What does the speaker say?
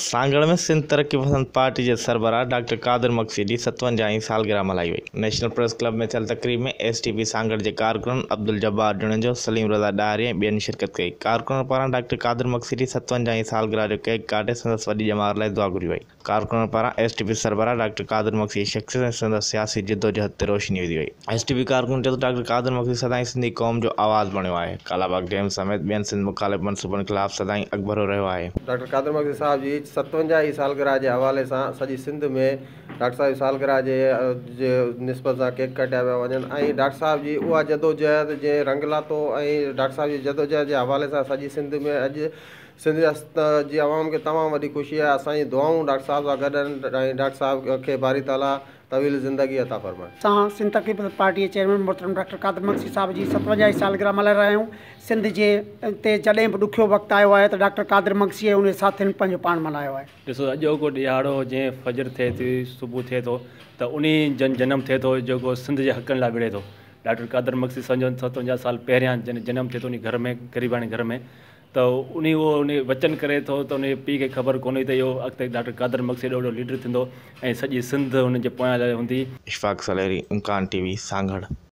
सांगड़ में सिंध तरक्की पसंद पार्टी के सरबराह डॉक्टर कादिर मकसीदी सतवंजाहीं सालगिरह मल्हाई वई नेशनल प्रेस क्लब में थियल तकरीब में एस टी पी सांगड़ के कारकुन अब्दुल जब्बार जो सलीम रज़ा डारी बेन शिरकत कई कारकुन पारा डॉक्टर कादिर मकसीदी सतवंजाहीं सालगिरह जो केक काटे संदसि वही जमार लाइ दुआ घुरी वई कारकुन पारा एस टी पी सरबराह डॉक्टर कादिर मकसीदी शख्सियत ऐं सियासी जिदोजहद से रोशनी विधी वई एस टी पी कारकुन चयो तो डॉक्टर कादिर मकसीदी सदाईं सिंधी क़ौम जो आवाज़ बणियो है कालाबाग डैम समेत बेन सिंध मुखालिफ़ मनसूबनि ख़िलाफ़ु सदाईं अकबरो रहियो है डॉक्टर कादिर मकसीदी साहब जी सतवंजाह ई सालगिरह के हवा से सारी सिंध में डॉक्टर साहब सालगिरह के निस्बत से केक कटा पा वन डॉक्टर साहब की उ जदोजहद जे रंग लातो डॉक्टर साहब की जदोजहद के हवा से सारी सिंध में अज सिंध अस्पति जी आवाम के तमाम वही ख़ुशी है असाई दुआऊं डॉक्टर साहब सां गॾु डॉक्टर साहब के बारी तला कादर मक्सी साहिब जी सतवंजाह ई साल ग्रह मल्हाए रहिया आहियूं सिंध जे जॾहिं बि ॾुखियो वक़्तु आयो आहे त डॉक्टर कादर मक्सीअ उन साथीनि पंहिंजो पाण मल्हायो आहे ॾिसो अॼोको ॾिहाड़ो जीअं फजर थिए थी सुबुह थिए थो त उन जन जनम थिए थो जेको सिंध जे हक़नि लाइ विड़े थो डॉक्टर कादर मक्सी सम्झो सतवंजाहु साल पहिरियां जन जनम थिए थो घर में ग़रीबाणी घर में त उन उहो उन वचन करे थो त उन पीउ खे ख़बर कोन्हे त इहो अॻिते डॉक्टर कादर मक्सी ॾाढो लीडर थींदो ऐं सॼी सिंध हुनजे पोयां लाइ हूंदी इशफाक सलेरी उमकान टीवी सांगड़